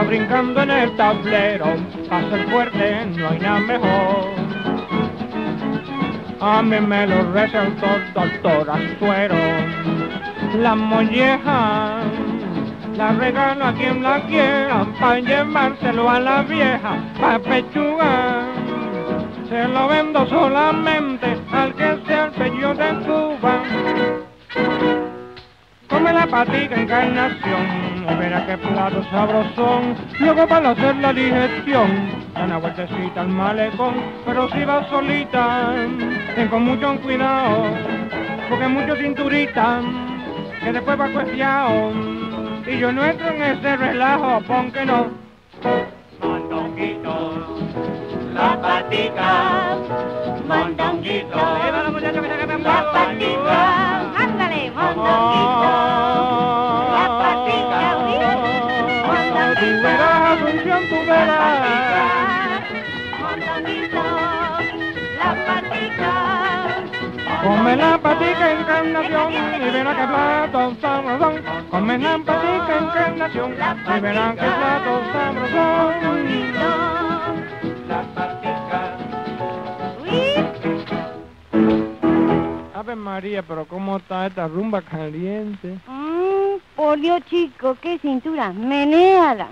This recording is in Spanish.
brincando en el tablero, para ser fuerte no hay nada mejor. A mí me lo recetó doctor Azuero, la molleja la regalo a quien la quiera, para llevárselo a la vieja, para pechugar. Se lo vendo solamente al que Patica encarnación, verá qué plato sabrosón. Luego para hacer la digestión, da una vueltecita al malecón, pero si va solita, ten con mucho cuidado, porque mucho cinturita, que después va cuesteado. Y yo no entro en ese relajo, pon que no. Mondonguito, la patica, mondonguito, Lleva la patica, ándale, mondonguito, tú verás. la patica. Come la patica encarnación y verá que plato sabrosón. Come la patica encarnación y verá que plato sabrosón. La patica. Ave María, pero cómo está esta rumba caliente. Mm, por Dios, chico, qué cintura, menéala.